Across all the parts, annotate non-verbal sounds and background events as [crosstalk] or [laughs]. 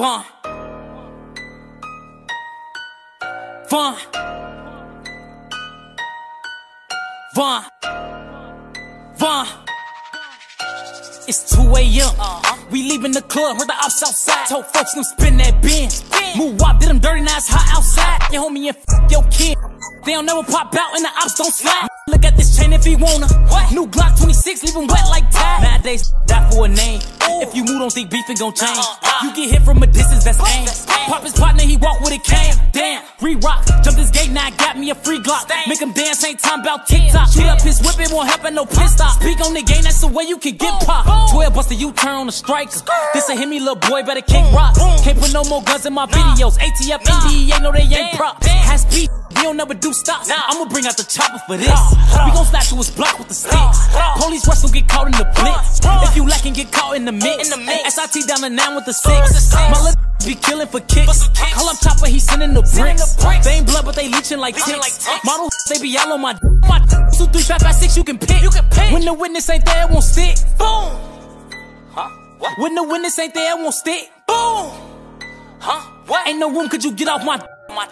Von. Von. Von. Von. It's 2 a.m. We leaving the club, heard the ops outside. Told folks them spin that bin. Move up, did them dirty, now it's hot outside. Your homie and f your kid. They don't never pop out and the ops don't slide. Look at this chain if he wanna. New Glock 26, leave him wet like Tide. Nowadays, die for a name. If you move, don't think beefing gon' change. Uh, uh. You get hit from a distance, that's aim. Pop his partner, he walk with a cane. Damn, re-rock, jump this gate, now I got me a free Glock. Make him dance, ain't time about TikTok. Shoot up his whip, it won't happen, no pit stop. Speak on the game, that's the way you can get popped. 12 bust a U-turn on the striker. This a hit me, little boy, better kick rock. Can't put no more guns in my videos. ATF, NDA, no they ain't props. We don't never do stops. I'ma bring out the chopper for this. We gon' slap to his block with the sticks. Police rush don't get caught in the blitz. If you lacking, get caught in the mix. SIT down the nine with the six. My little [laughs] be killing for kicks. Call up chopper, he sending the bricks. They ain't blood, but they leeching like ticks. Model [laughs] they be all on my [laughs] my two three trap at six. You can pick. When the witness ain't there, it won't stick. Boom. Huh? What? When the witness ain't there, it won't stick. Boom. Huh? What? Ain't no room, could you get off my my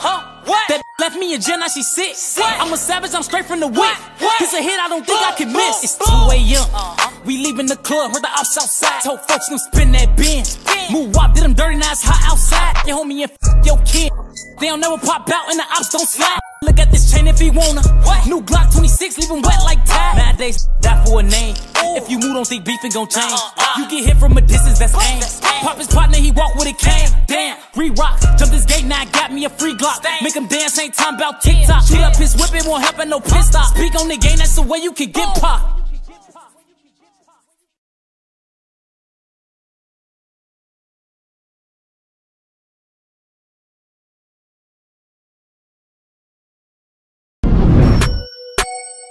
Huh? What? That left me in jail, now she sick. What? I'm a savage, I'm straight from the whip. This a hit I don't think I can miss. It's 2 a.m. Uh-huh. We leaving the club, heard the ops outside. Told folks them spin that bin. Move up, did them dirty, now it's hot outside. Your homie and f your kid. They don't never pop out and the ops don't slide. Look at this chain if he wanna. What? New Glock 26, leave him wet like Tide. Nowadays, die for a name. If oh. you move, don't think beefing gon' change. Uh, you get hit from a distance, that's aim. Pop his partner, he walk with a cane. Damn, re-rock, jump this gate, now I got me a free Glock. Make him dance, ain't time about TikTok. Shoot up his whip, it won't happen, no pit stop. Speak on the game, that's the way you can get popped.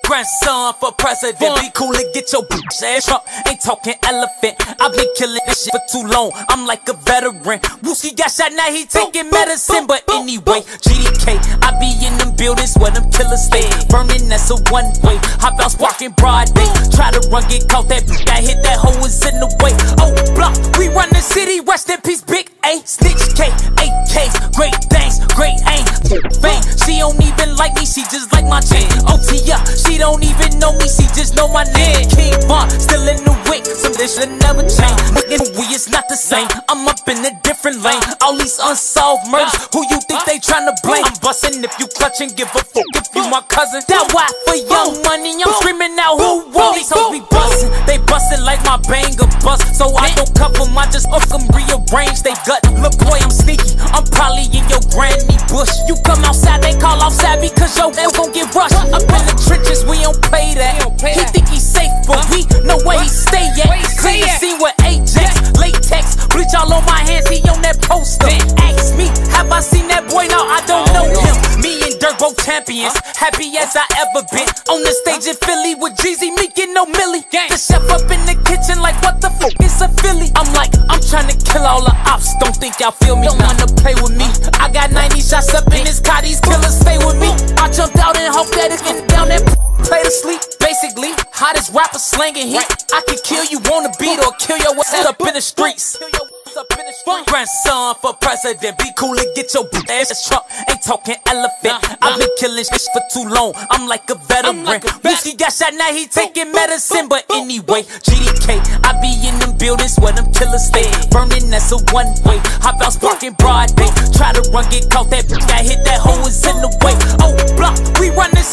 Grandson for president. Be cool and get your bitch ass Trump. Ain't talking elephant. I've been killing this shit for too long. I'm like a veteran. Wooski got shot, now he taking medicine. But anyway, GDK, I be in them buildings where them killers stay. Burning, that's a one way. Hop out, sparking broad day. Try to run, get caught. That bitch I hit that hoe is in the way. Oh, block, we run the city. Rest in peace, big A. Stitch K, AKs, great things, great aim. Fame, she don't even like me, she just like my chain. OT up, she don't even know me, she just know my name. King Von, still in the wick, some this should never change. Niggas, we is not the same. I'm up in a different lane. All these unsolved murders, who you think they tryna blame? I'm bustin' if you clutch and give a fuck if you my cousin. That why for young money, I'm screaming out who won. These hoes be bustin', they bustin' like my banger bust. So I don't cover 'em, I just up them rearrange they gut. Look, boy, I'm sneaky. Probably in your granny bush. You come outside, they call outside because your ass gon' get rushed. Up in the trenches, we don't play that. He think he's safe, but we know where he stay at. Clean the scene with Ajax, latex, bleach all on my hands. He on that poster. Ask me, have I seen that boy? No, I don't know him. Me and Durk both champions, happy as I ever been. On the stage in Philly with Jeezy, me get no Millie. The chef up in the kitchen, like what the fuck is a Philly? I'm like, trying to kill all the ops. Don't think y'all feel me. Don't wanna play with me. I got 90 shots up in this car. These killers stay with me. I jumped out and hope that it get down that [laughs] play to sleep. Basically, hottest rapper slanging heat. I can kill you on the beat or kill your ass up in the streets. Grandson for president, be cool and get your ass Trump. Ain't talking elephant. I've been killing shit for too long. I'm like a veteran. Wooski got shot, now he taking medicine. But anyway, GDK, I be in them buildings where them killers stay. Burning, that's a one way. Hop out, sparking broad day. Try to run, get caught. That bitch got hit, that hoe is in the way. Oh, block, we run the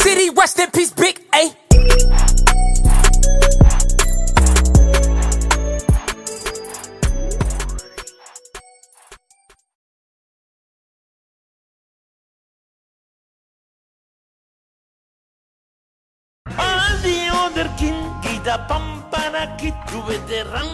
All the other king, kita pampana kit, tu veteran